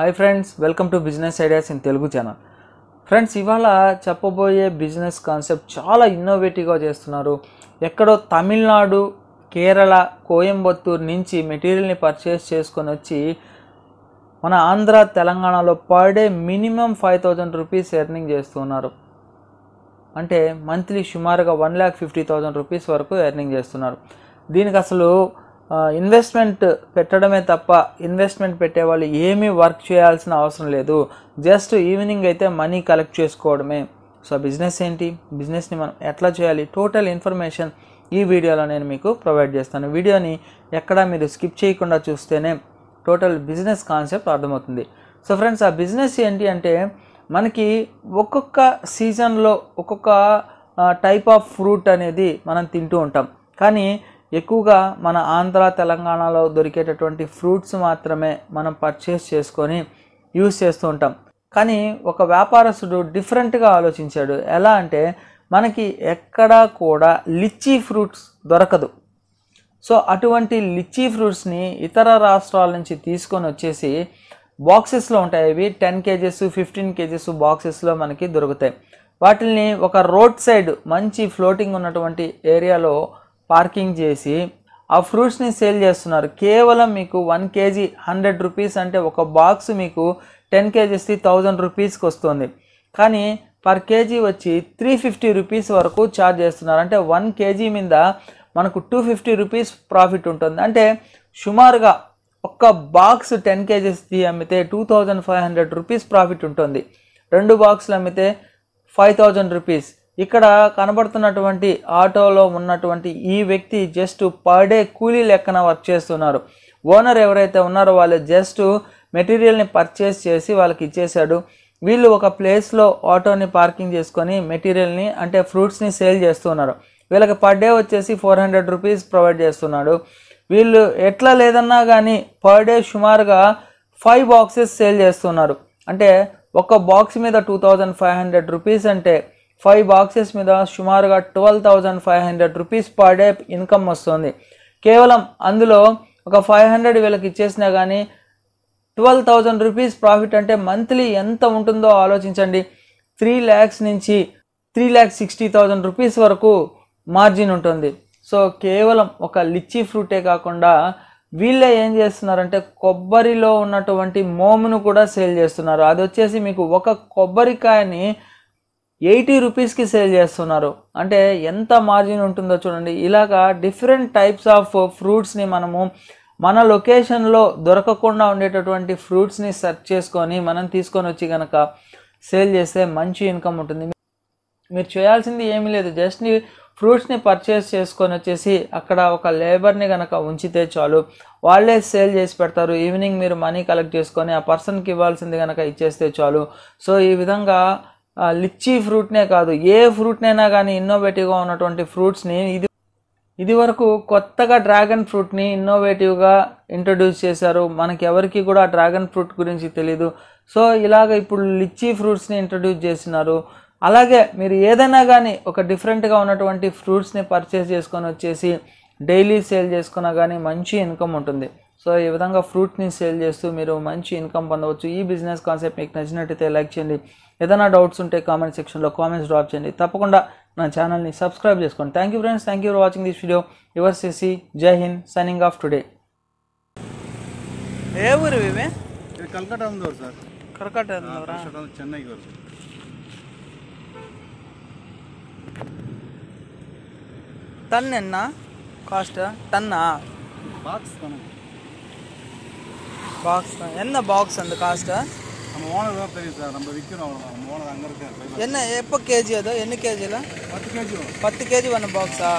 Hi friends welcome to business ideas in Telugu channel friends ఇవాళ చెప్పబోయే business concept చాలా ఇన్నోవేటివ్గా చేస్తున్నారు. ఎక్కడో తమిళనాడు కేరళ కోయంబత్తూరు నుంచి మెటీరియల్ని పర్చేస్ చేసుకొని వచ్చి మన ఆంధ్ర తెలంగాణలో per day minimum five thousand rupees earning చేస్తున్నారు అంటే మంత్లీ సుమారుగా one lakh fifty thousand rupees వరకు ఎర్నింగ్ చేస్తున్నారు. దీనికి అసలు ఇన్వెస్ట్మెంట్ పెట్టడమే తప్ప ఇన్వెస్ట్మెంట్ పెట్టే వాళ్ళు ఏమీ వర్క్ చేయాల్సిన అవసరం లేదు. జస్ట్ ఈవినింగ్ అయితే మనీ కలెక్ట్ చేసుకోవడమే. సో బిజినెస్ ఏంటి? బిజినెస్ని మనం ఎట్లా చేయాలి? టోటల్ ఇన్ఫర్మేషన్ ఈ వీడియోలో నేను మీకు ప్రొవైడ్ చేస్తాను. వీడియోని ఎక్కడా మీరు స్కిప్ చేయకుండా చూస్తేనే టోటల్ బిజినెస్ కాన్సెప్ట్ అర్థమవుతుంది. సో ఫ్రెండ్స్ ఆ బిజినెస్ ఏంటి అంటే మనకి ఒక్కొక్క సీజన్లో ఒక్కొక్క టైప్ ఆఫ్ ఫ్రూట్ అనేది మనం తింటూ ఉంటాం. కానీ ఎక్కువగా మన ఆంధ్ర తెలంగాణలో దొరికేటటువంటి ఫ్రూట్స్ మాత్రమే మనం పర్చేస్ చేసుకొని యూస్ చేస్తూ ఉంటాం. కానీ ఒక వ్యాపారస్తుడు డిఫరెంట్గా ఆలోచించాడు. ఎలా అంటే మనకి ఎక్కడా కూడా లిచ్చీ ఫ్రూట్స్ దొరకదు. సో అటువంటి లిచ్చీ ఫ్రూట్స్ని ఇతర రాష్ట్రాల నుంచి తీసుకొని వచ్చేసి బాక్సెస్లో ఉంటాయి. అవి టెన్ కేజెస్ ఫిఫ్టీన్ కేజెస్ బాక్సెస్లో మనకి దొరుకుతాయి. వాటిని ఒక రోడ్ సైడ్ మంచి ఫ్లోటింగ్ ఉన్నటువంటి ఏరియాలో పార్కింగ్ చేసి ఆ ఫ్రూట్స్ని సేల్ చేస్తున్నారు. కేవలం మీకు వన్ కేజీ హండ్రెడ్ రూపీస్ అంటే ఒక బాక్స్ మీకు టెన్ కేజీస్ది థౌజండ్ రూపీస్కి వస్తుంది. కానీ పర్ కేజీ వచ్చి త్రీ ఫిఫ్టీ రూపీస్ వరకు ఛార్జ్ చేస్తున్నారు. అంటే వన్ కేజీ మీద మనకు టూ ఫిఫ్టీ రూపీస్ ప్రాఫిట్ ఉంటుంది. అంటే సుమారుగా ఒక్క బాక్స్ టెన్ కేజీస్ది అమ్మితే two thousand five hundred rupees profit ఉంటుంది. రెండు బాక్సులు అమ్మితే ఫైవ్ థౌజండ్ రూపీస్. ఇక్కడ కనబడుతున్నటువంటి ఆటోలో ఉన్నటువంటి ఈ వ్యక్తి జస్ట్ పర్ డే కూలీ లెక్కన వర్క్ చేస్తున్నారు. ఓనర్ ఎవరైతే ఉన్నారో వాళ్ళు జస్ట్ మెటీరియల్ని పర్చేస్ చేసి వాళ్ళకి ఇచ్చేశాడు. వీళ్ళు ఒక ప్లేస్లో ఆటోని పార్కింగ్ చేసుకొని మెటీరియల్ని అంటే ఫ్రూట్స్ని సేల్ చేస్తున్నారు వీళ్ళకి పర్ డే వచ్చేసి ఫోర్ హండ్రెడ్ రూపీస్ ప్రొవైడ్ చేస్తున్నాడు. వీళ్ళు ఎట్లా లేదన్నా కానీ పర్ డే సుమారుగా ఫైవ్ బాక్సెస్ సేల్ చేస్తున్నారు. అంటే ఒక బాక్స్ మీద two thousand five hundred rupees అంటే ఫైవ్ బాక్సెస్ మీద సుమారుగా twelve thousand five hundred rupees per day income వస్తుంది. కేవలం అందులో ఒక ఫైవ్ హండ్రెడ్ వీళ్ళకి ఇచ్చేసినా కానీ ట్వెల్వ్ థౌజండ్ రూపీస్ ప్రాఫిట్ అంటే మంత్లీ ఎంత ఉంటుందో ఆలోచించండి. త్రీ ల్యాక్స్ నుంచి three lakhs sixty thousand rupees వరకు మార్జిన్ ఉంటుంది. సో కేవలం ఒక లిచ్చీ ఫ్రూటే కాకుండా వీళ్ళే ఏం చేస్తున్నారంటే కొబ్బరిలో ఉన్నటువంటి మోమును కూడా సేల్ చేస్తున్నారు. అది వచ్చేసి మీకు ఒక కొబ్బరికాయని ఎయిటీ రూపీస్కి సేల్ చేస్తున్నారు. అంటే ఎంత మార్జిన్ ఉంటుందో చూడండి. ఇలాగా డిఫరెంట్ టైప్స్ ఆఫ్ ఫ్రూట్స్ని మనము మన లొకేషన్లో దొరకకుండా ఉండేటటువంటి ఫ్రూట్స్ని సెర్చ్ చేసుకొని మనం తీసుకొని వచ్చి కనుక సేల్ చేస్తే మంచి ఇన్కమ్ ఉంటుంది. మీరు చేయాల్సింది ఏమీ లేదు. జస్ట్ ఫ్రూట్స్ని పర్చేస్ చేసుకొని వచ్చేసి అక్కడ ఒక లేబర్ని కనుక ఉంచితే చాలు. వాళ్ళే సేల్ చేసి పెడతారు. ఈవినింగ్ మీరు మనీ కలెక్ట్ చేసుకొని ఆ పర్సన్కి ఇవ్వాల్సింది కనుక ఇచ్చేస్తే చాలు. సో ఈ విధంగా లిచ్చీ ఫ్రూట్నే కాదు ఏ ఫ్రూట్నైనా కానీ ఇన్నోవేటివ్గా ఉన్నటువంటి ఫ్రూట్స్ని ఇది ఇది వరకు కొత్తగా డ్రాగన్ ఫ్రూట్ని ఇన్నోవేటివ్గా ఇంట్రడ్యూస్ చేశారు. మనకి ఎవరికి కూడా డ్రాగన్ ఫ్రూట్ గురించి తెలీదు. సో ఇలాగ ఇప్పుడు లిచ్చీ ఫ్రూట్స్ని ఇంట్రడ్యూస్ చేసినారు. అలాగే మీరు ఏదైనా కానీ ఒక డిఫరెంట్గా ఉన్నటువంటి ఫ్రూట్స్ని పర్చేస్ చేసుకొని వచ్చేసి డైలీ సేల్ చేసుకున్నా కానీ మంచి ఇన్కమ్ ఉంటుంది. సో ఈ విధంగా ఫ్రూట్ని సేల్ చేస్తూ మీరు మంచి ఇన్కమ్ పొందవచ్చు. ఈ బిజినెస్ కాన్సెప్ట్ మీకు నచ్చినట్టయితే లైక్ చేయండి. ఏదైనా డౌట్స్ ఉంటే కామెంట్ సెక్షన్లో కామెంట్స్ డ్రాప్ చేయండి. తప్పకుండా నా ఛానల్ని సబ్స్క్రైబ్ చేసుకోండి. Thank you friends thank you for watching this video your CC Jai Hind signing off today ఏ ఊరు ఇవి? కలకట్టా సార్. టన్ ఎన్నా? కాస్ట్? టన్నా? బాక్స్ பாக்ஸ் தான். என்ன பாக்ஸ் அந்த காஸ்ட்டா நம்ம ஓனர் தான் தெரியும் சார் நம்ம விற்கிறோம் நம்ம ஓனர் அங்கே இருக்கார். என்ன எப்போ கேஜி அதோ? என்ன கேஜியில் பத்து கேஜி பத்து கேஜி வந்த பாக்ஸா